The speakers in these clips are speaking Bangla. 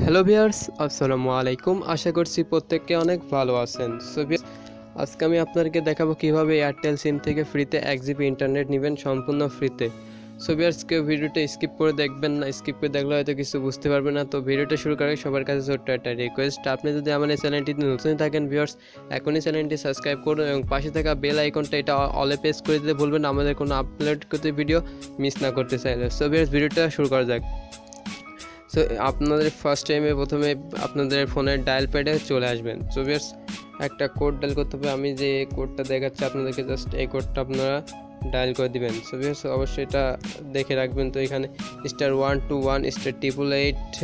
হ্যালো ভিয়ার্স আসসালামু আলাইকুম। আশা করছি প্রত্যেককে অনেক ভালো আছেন। সো আজকে আমি আপনাদেরকে দেখাবো কীভাবে এয়ারটেল সিম থেকে ফ্রিতে এক জিবি ইন্টারনেট নেবেন সম্পূর্ণ ফ্রিতে সো ভিউয়ার্স কেউ ভিডিওটা স্কিপ করে দেখবেন না স্কিপ করে দেখলে হয়তো কিছু বুঝতে পারবেন না। তো ভিডিওটা শুরু করার সবার কাছে ছোট্ট একটা রিকোয়েস্ট আপনি যদি আমার এই চ্যানেলটিতে নতুন থাকেন ভিউয়ার্স এখনই চ্যানেলটি সাবস্ক্রাইব করুন এবং পাশে থাকা বেল আইকনটা এটা অলে প্রেস করে দিতে বলবেন আমাদের কোনো আপলোড করতে ভিডিও মিস না করতে চাইলে। সো ভিডিওটা শুরু করা যাক। সো আপনাদের ফার্স্ট টাইমে প্রথমে আপনাদের ফোনের ডায়াল প্যাডে চলে আসবেন। সো ভিউয়ার্স একটা কোড ডায়াল করতে হবে। আমি যে কোডটা দেখাচ্ছি, আপনাদেরকে জাস্ট এই কোডটা আপনারা ডায়াল করে দিবেন। সো ভিউয়ার্স অবশ্যই এটা দেখে রাখবেন। তো, এখানে star one two one star triple eight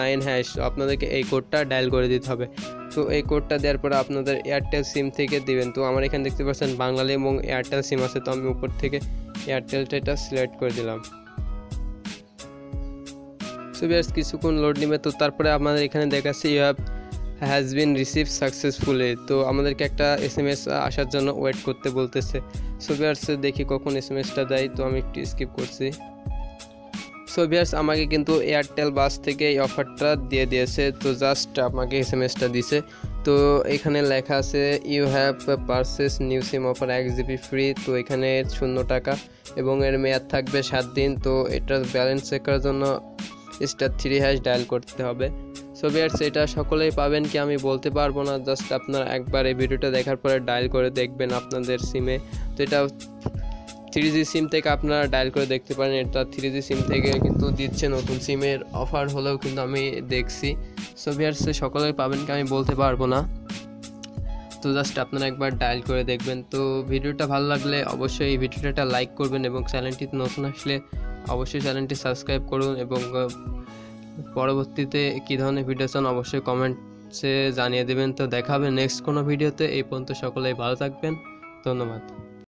nine hash আপনাদেরকে এই কোডটা ডায়াল করে দিতে হবে। তো, এই কোডটা দেওয়ার পরে আপনাদের এয়ারটেল সিম থেকে দিবেন। তো, আমার এখানে দেখতে পাচ্ছেন বাঙালি এবং এয়ারটেল সিম আছে। তো, আমি উপর থেকে এয়ারটেলটা এটা সিলেক্ট করে দিলাম। সো কিছুক্ষণ লোড নেবে। তো তারপরে আমাদের এখানে দেখাচ্ছে you have has been receive successfully তো আমাদেরকে একটা এস এম এস আসার জন্য ওয়েট করতে বলতেছে। সো দেখি কখন এস এম এসটা দেয়। তো আমি একটু স্কিপ করছি। সো আমাকে কিন্তু এয়ারটেল বাস থেকে এই অফারটা দিয়ে দিয়েছে। তো জাস্ট আমাকে এস এম এসটা দিছে। তো এখানে লেখা আছে you have purchase new SIM offer এক জিবি ফ্রি তো এখানে শূন্য টাকা এবং এর মেয়াদ থাকবে সাত দিন। তো এটার ব্যালেন্স চেক করার জন্য স্টার থ্রি হ্যাশ ডায়াল করতে হবে। সো এটা সকলেই পাবেন কি আমি বলতে পারব না জাস্ট আপনারা একবার এই ভিডিওটা দেখার পরে ডায়াল করে দেখবেন আপনাদের সিমে তো এটা থ্রি জি সিম থেকে আপনারা ডায়াল করে দেখতে পারেন, এটা থ্রি জি সিম থেকে কিন্তু দিচ্ছে নতুন সিমের অফার হলেও কিন্তু আমি দেখছি। সো বিয়ার্স সকলেই পাবেন কি আমি বলতে পারব না। তো জাস্ট আপনারা একবার ডায়াল করে দেখবেন। তো ভিডিওটা ভালো লাগলে অবশ্যই এই ভিডিওটা লাইক করবেন এবং চ্যানেলটিতে নতুন আসলে অবশ্যই চ্যানেলটি সাবস্ক্রাইব করুন এবং পরবর্তীতে কী ধরনের ভিডিও চান অবশ্যই কমেন্টসে জানিয়ে দেবেন। তো দেখা নেক্সট কোনো ভিডিওতে এই পর্যন্ত সকলেই ভালো থাকবেন। ধন্যবাদ।